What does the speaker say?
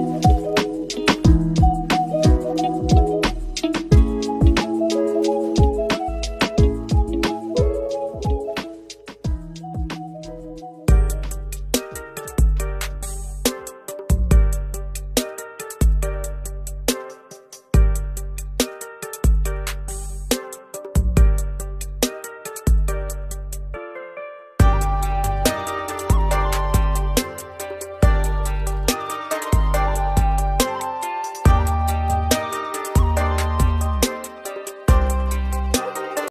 Bye.